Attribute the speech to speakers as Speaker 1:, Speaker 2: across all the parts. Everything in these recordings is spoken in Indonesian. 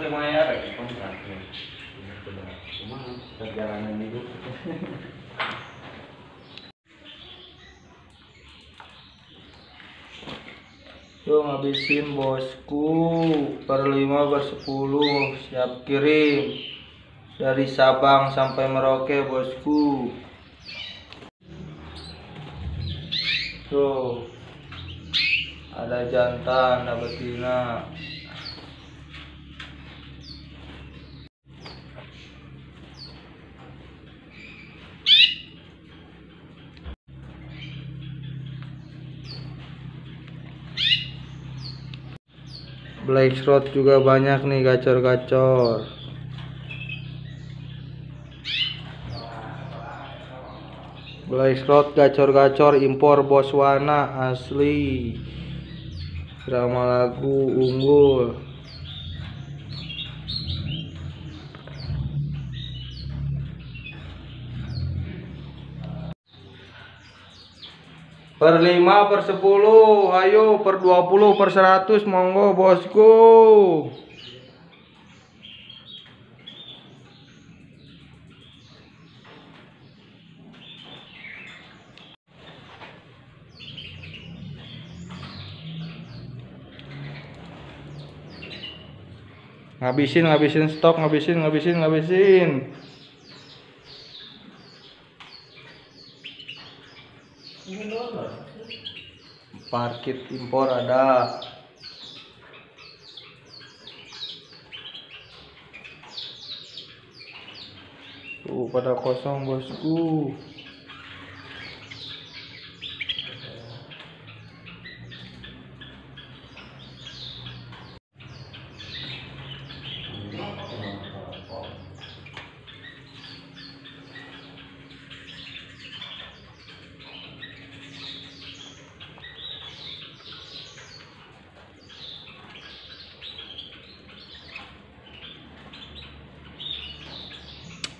Speaker 1: cuma ya lagi.
Speaker 2: Cuma perjalanan hidup.
Speaker 3: Tuh ngabisin bosku. Per 5 per 10 siap kirim. Dari Sabang sampai Merauke bosku. Tuh. Ada jantan ada betina Black Throat juga banyak nih gacor-gacor. Black Throat gacor-gacor impor Botswana asli. Drama lagu unggul Per 5 per 10 Ayo per 20 per 100 Monggo bosku. Ngabisin ngabisin stok ngabisin ngabisin ngabisin Parkit impor ada. Tuh pada kosong bosku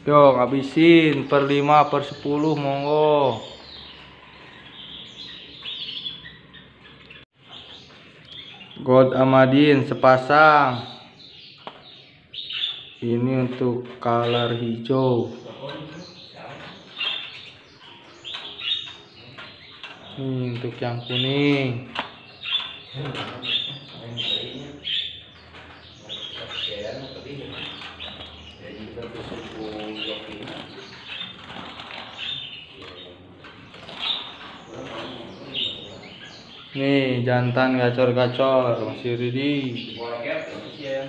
Speaker 3: Yo ngabisin per 5 per 10 monggo. God Amadin sepasang. Ini untuk color hijau. Ini untuk yang kuning Nih jantan gacor-gacor masih ready
Speaker 1: ya.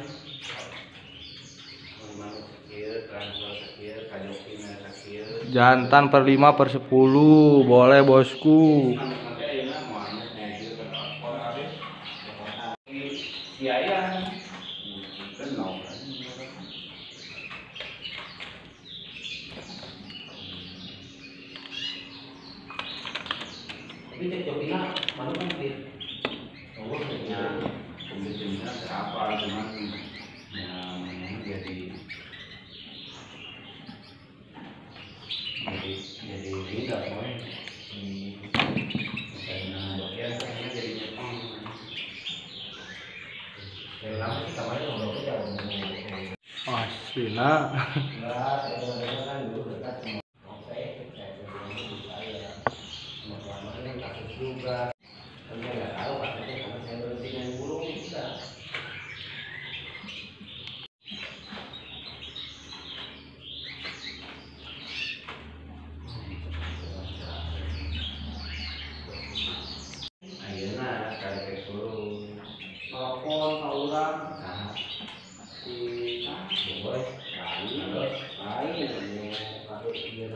Speaker 3: Jantan per 5 per 10 Boleh bosku
Speaker 2: Tapi kasus juga.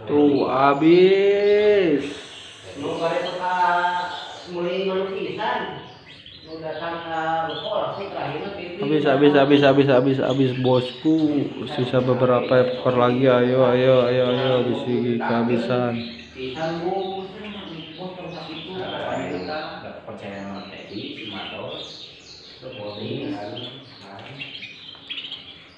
Speaker 3: Tuh habis.
Speaker 2: Mau pada suka mulai manusisan, mau datang ke Bogor sih terakhirnya pipi.
Speaker 3: Habis habis habis habis habis habis bosku. Sisa beberapa ekor lagi. Ayo ayo ayo ayo bisi kehabisan.
Speaker 2: Pisan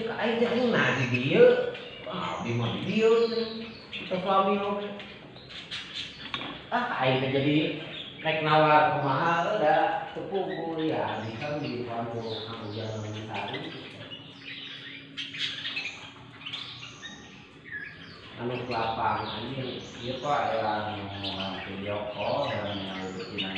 Speaker 2: Cek aing teh di dieu. Ah, di mana di dieu. Ah, aing jadi rek nawar kumaha da tepugu ya di kan di kampung. Anu
Speaker 1: Iya pak yang video call dan yang bikin